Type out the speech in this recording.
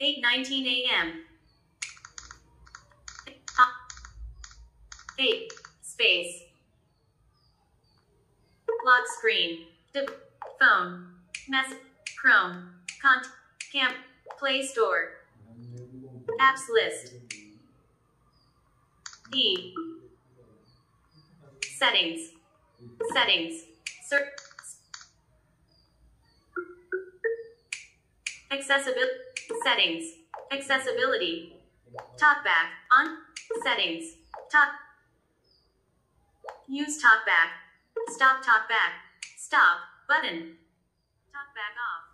8:19 a.m. Ah. 8 space. Lock screen. De- phone. Mess chrome. Cont camp play store. Apps list. E. Settings. Settings. Ser- accessibility settings. Accessibility. Talkback on. Settings. Talk. Use talkback stop talkback stop. Button. Talkback off